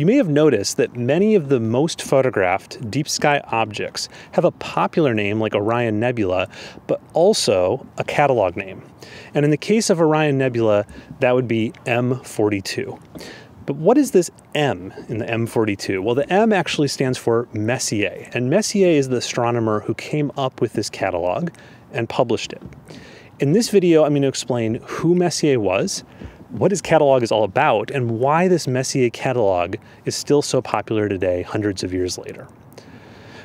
You may have noticed that many of the most photographed deep sky objects have a popular name like Orion Nebula, but also a catalog name. And in the case of Orion Nebula, that would be M42. But what is this M in the M42? Well, the M actually stands for Messier, and Messier is the astronomer who came up with this catalog and published it. In this video, I'm going to explain who Messier was, what his catalog is all about, and why this Messier catalog is still so popular today, hundreds of years later.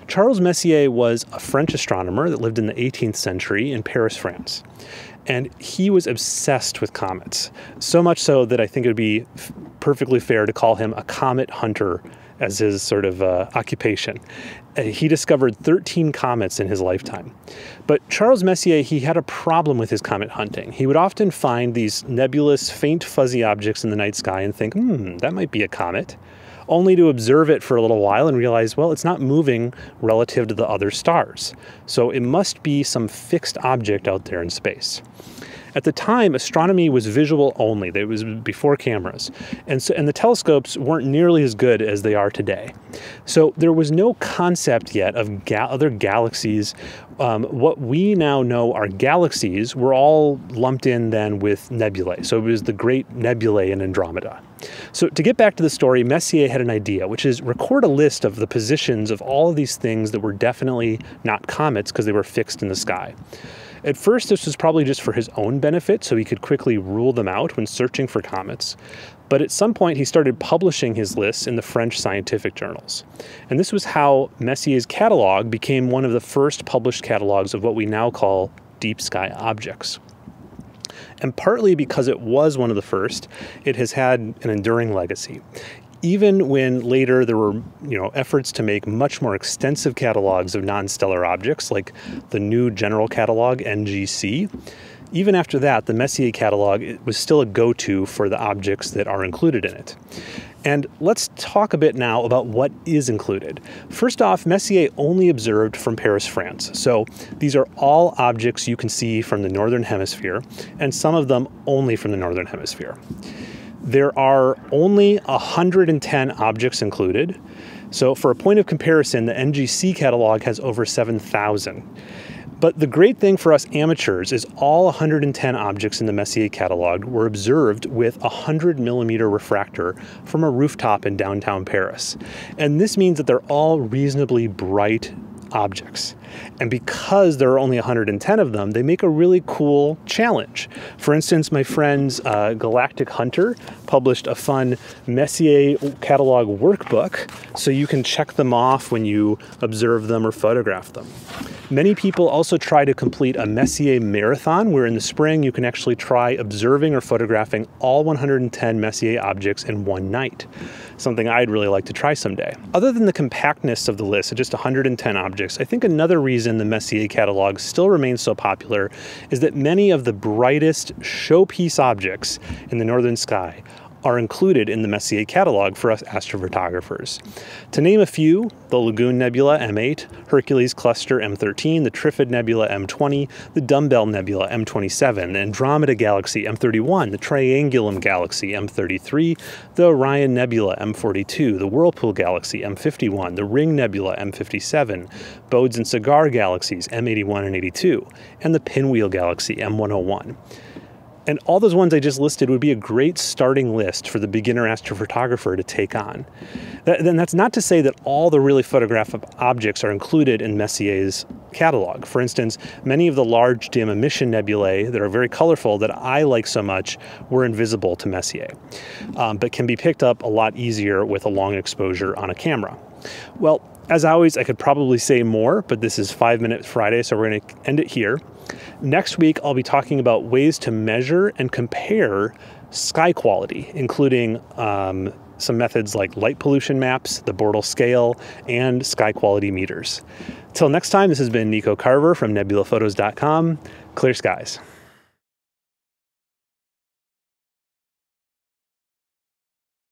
Charles Messier was a French astronomer that lived in the 18th century in Paris, France. And he was obsessed with comets, so much so that I think it would be perfectly fair to call him a comet hunter as his sort of uh, occupation. Uh, he discovered 13 comets in his lifetime. But Charles Messier, he had a problem with his comet hunting. He would often find these nebulous, faint, fuzzy objects in the night sky and think, hmm, that might be a comet only to observe it for a little while and realize, well, it's not moving relative to the other stars. So it must be some fixed object out there in space. At the time, astronomy was visual only. It was before cameras. And, so, and the telescopes weren't nearly as good as they are today. So there was no concept yet of ga- other galaxies. Um, what we now know are galaxies were all lumped in then with nebulae. So it was the great nebulae in Andromeda. So to get back to the story, Messier had an idea, which is record a list of the positions of all of these things that were definitely not comets because they were fixed in the sky. At first, this was probably just for his own benefit, so he could quickly rule them out when searching for comets. But at some point, he started publishing his lists in the French scientific journals. And this was how Messier's catalog became one of the first published catalogs of what we now call deep sky objects. And partly because it was one of the first, it has had an enduring legacy even when later there were you know efforts to make much more extensive catalogs of non-stellar objects like the new general catalog ngc even after that the messier catalog was still a go-to for the objects that are included in it and let's talk a bit now about what is included. First off, Messier only observed from Paris, France. So these are all objects you can see from the Northern Hemisphere, and some of them only from the Northern Hemisphere there are only 110 objects included. So, for a point of comparison, the NGC catalog has over 7,000. But the great thing for us amateurs is all 110 objects in the Messier catalog were observed with a 100 millimeter refractor from a rooftop in downtown Paris. And this means that they're all reasonably bright objects. And because there are only 110 of them, they make a really cool challenge. For instance, my friends uh, Galactic Hunter published a fun Messier catalog workbook so you can check them off when you observe them or photograph them. Many people also try to complete a Messier marathon, where in the spring you can actually try observing or photographing all 110 Messier objects in one night. Something I'd really like to try someday. Other than the compactness of the list of just 110 objects, I think another reason the Messier catalog still remains so popular is that many of the brightest showpiece objects in the northern sky are included in the Messier catalog for us astrophotographers. To name a few, the Lagoon Nebula M8, Hercules Cluster M13, the Trifid Nebula M20, the Dumbbell Nebula M27, the Andromeda Galaxy M31, the Triangulum Galaxy M33, the Orion Nebula M42, the Whirlpool Galaxy M51, the Ring Nebula M57, Bodes and Cigar Galaxies M81 and 82, and the Pinwheel Galaxy M101. And all those ones I just listed would be a great starting list for the beginner astrophotographer to take on. Then that's not to say that all the really photographic objects are included in Messier's catalog. For instance, many of the large dim emission nebulae that are very colorful that I like so much were invisible to Messier, um, but can be picked up a lot easier with a long exposure on a camera. Well, as always, I could probably say more, but this is Five Minute Friday, so we're going to end it here. Next week, I'll be talking about ways to measure and compare sky quality, including um, some methods like light pollution maps, the Bortle scale, and sky quality meters. Till next time, this has been Nico Carver from nebulaphotos.com. Clear skies.